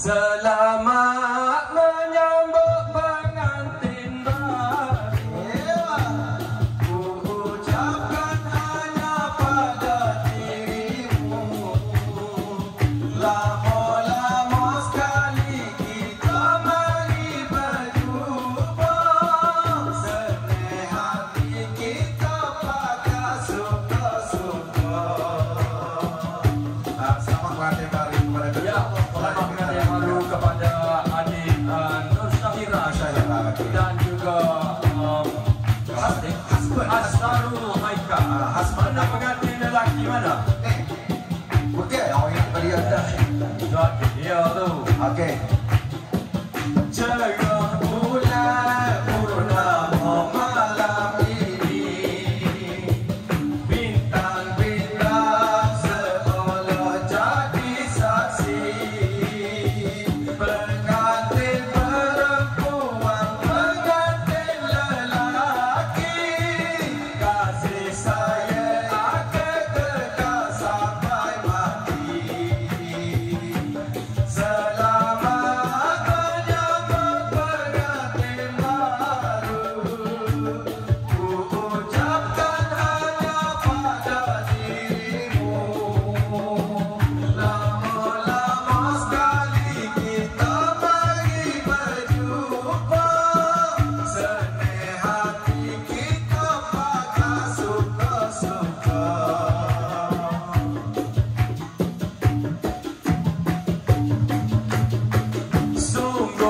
Selamat أستاروا مايكا حسبنا فقاتين ذاك يمنا اوكي او يقبل يدخل ذاك يا ذو اوكي چلو